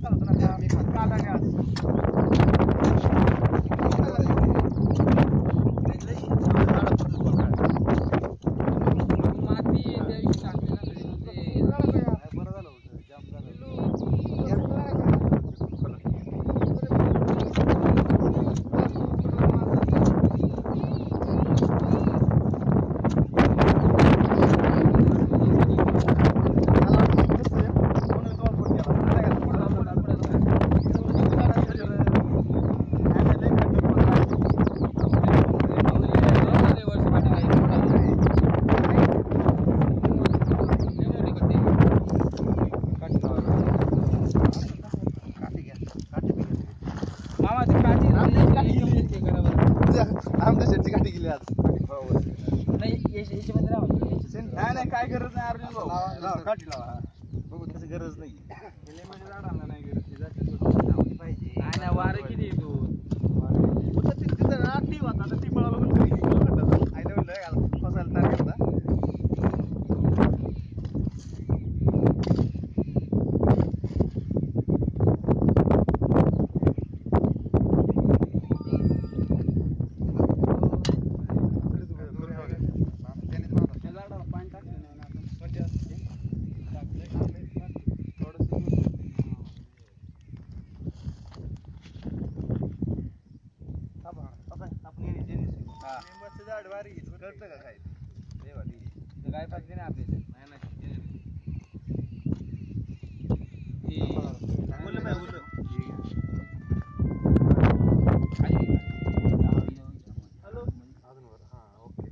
Salto na kami pagkalangas. आमच्या शेटची काठी गेली आज. नाही याच्या- याच्यामध्ये नाही म्हणतो. नाही नाही काय गरज नाही अर्जुन भाऊ. काठी लावा बघू तसं गरज नाही. नाही गरज नाही. नाही वारं किती आहे झाड आहे. कळतं का काय? काय पाहिजे नाही आपल्या इथे. नाही, नाही. पाहिजे. हॅलो अजून वर हा ओके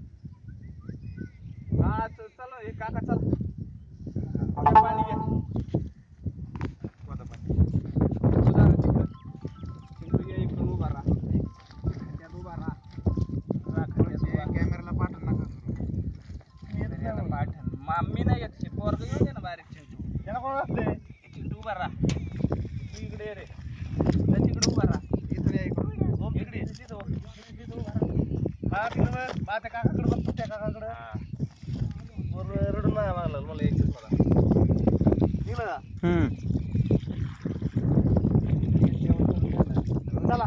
हा चला हे काका चल ओळखते तिकडे उभा राहा. इकडे रे. तिकडे उभा राहा. इकडे इकडे. इकडे तिथं उभा राहा. हा तिकडे बघ. माझ्या काकाकडे बघतो त्या काकाकडे. बरं रडून नाही मागला मला. एक मला. निघलं का? चला.